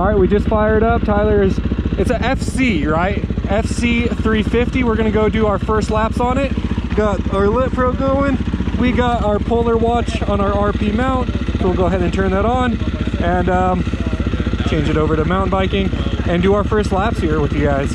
All right, we just fired up. Tyler's, it's a FC, right? FC 350. We're gonna go do our first laps on it. Got our lit pro going. We got our polar watch on our RP mount. So we'll go ahead and turn that on and um, change it over to mountain biking and do our first laps here with you guys.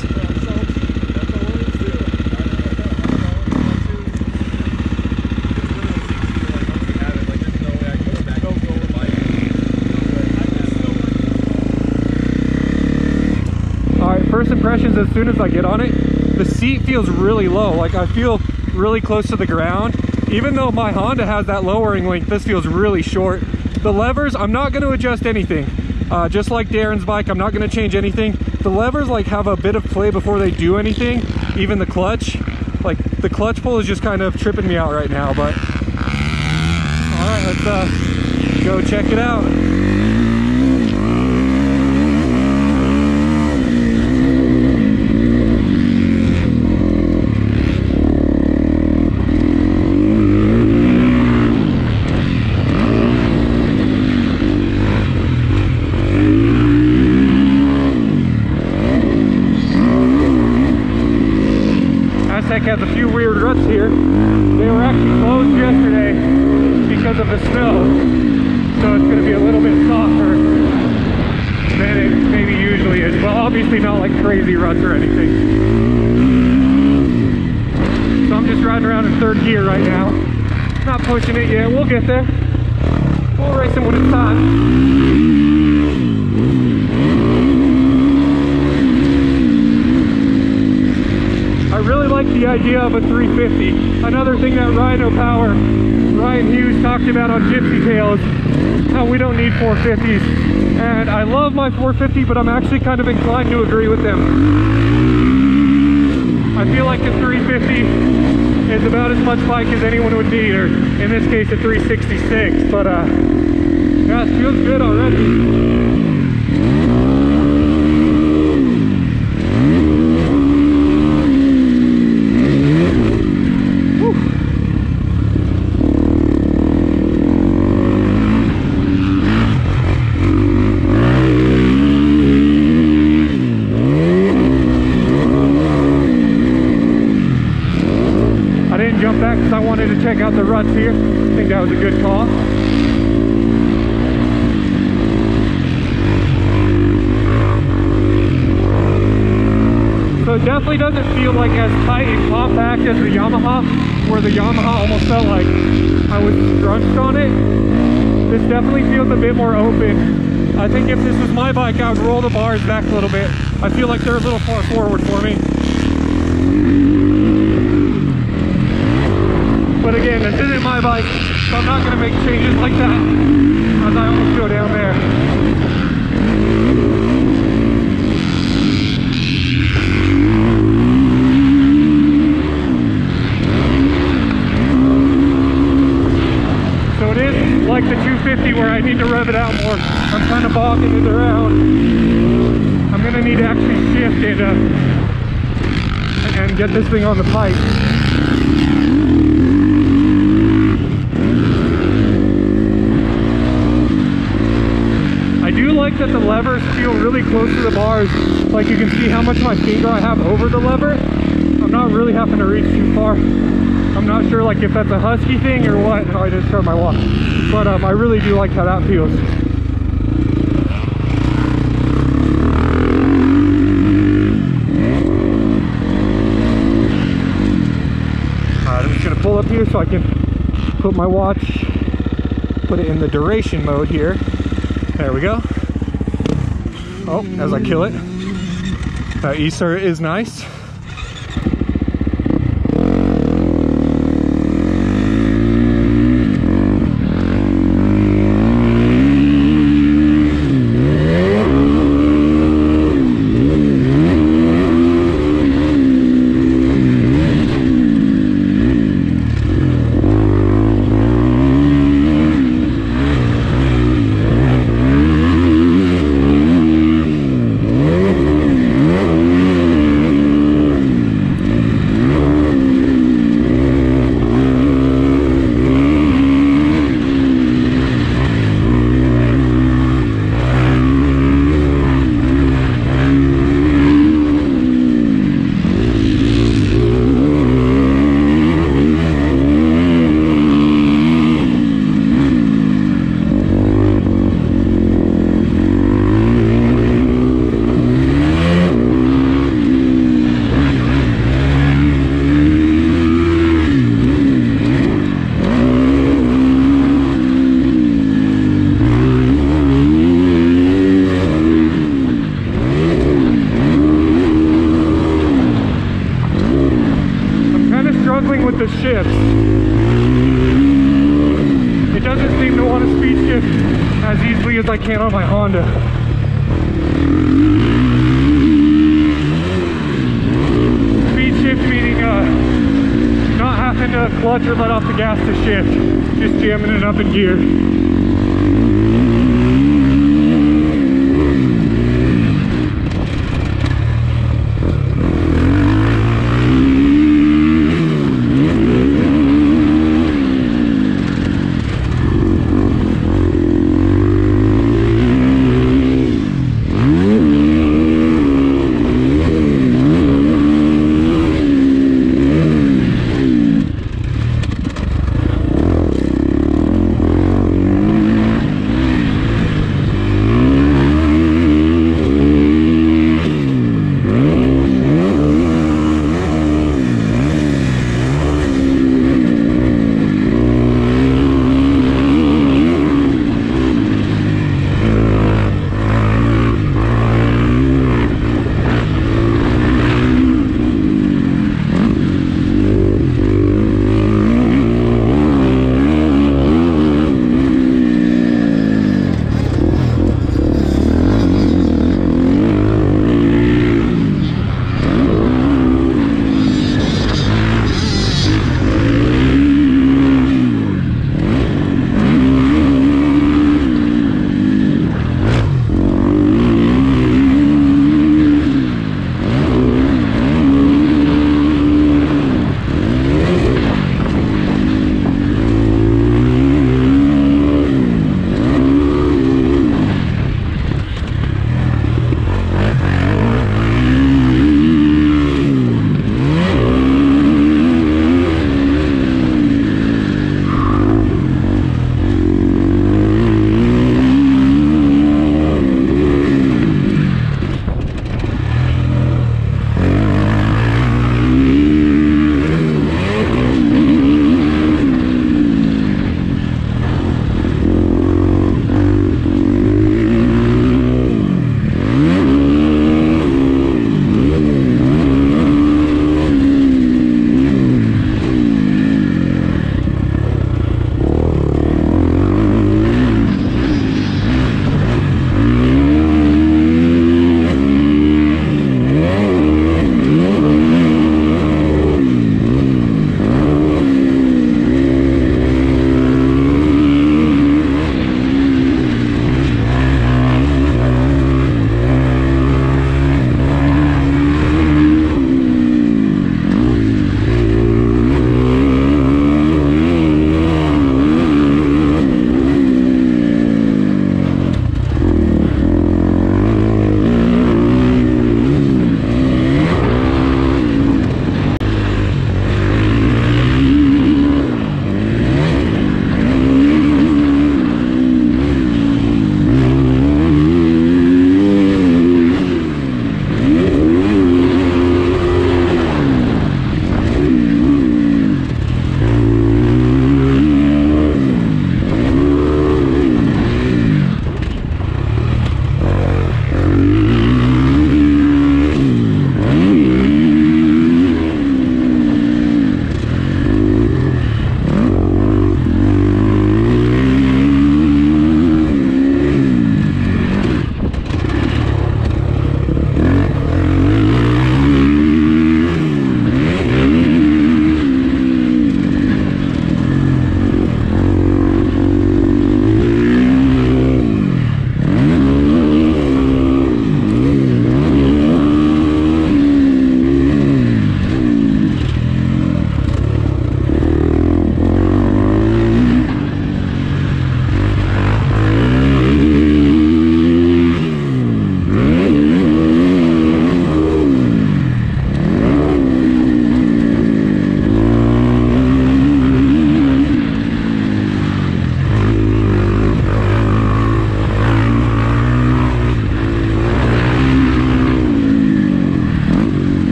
All right, first impressions as soon as I get on it, the seat feels really low. Like I feel really close to the ground. Even though my Honda has that lowering link, this feels really short. The levers, I'm not gonna adjust anything. Uh, just like Darren's bike, I'm not gonna change anything. The levers like have a bit of play before they do anything. Even the clutch, like the clutch pull is just kind of tripping me out right now, but. All right, let's uh, go check it out. Aztec has a few weird ruts here. They were actually closed yesterday because of the snow. So it's going to be a little bit softer than it maybe usually is. Well, obviously not like crazy ruts or anything. So I'm just riding around in third gear right now. Not pushing it yet. We'll get there. We'll race him when it's time. I really like the idea of a 350. Another thing that Ryno Power, Ryan Hughes talked about on Gypsy Tales, how we don't need 450s. And I love my 450, but I'm actually kind of inclined to agree with them. I feel like a 350 is about as much bike as anyone would need, or in this case a 366. But uh, yeah, it feels good already. I I wanted to check out the ruts here. I think that was a good call. So it definitely doesn't feel like as tight and compact as the Yamaha, where the Yamaha almost felt like I was scrunched on it. This definitely feels a bit more open. I think if this was my bike, I would roll the bars back a little bit. I feel like they're a little far forward for me. But again, this isn't my bike, so I'm not gonna make changes like that as I almost go down there. So it is like the 250 where I need to rev it out more. I'm kind of bogging it around. I'm gonna need to actually shift it uh, and get this thing on the pipe. Do that the levers feel really close to the bars. Like you can see how much my finger I have over the lever. I'm not really having to reach too far. I'm not sure like if that's a husky thing or what. Oh, I just started my watch. But um, I really do like how that feels. I'm just gonna pull up here so I can put my watch, put it in the duration mode here. There we go. Oh, as I kill it. That Easter is nice. To shift, just jamming it up in gear.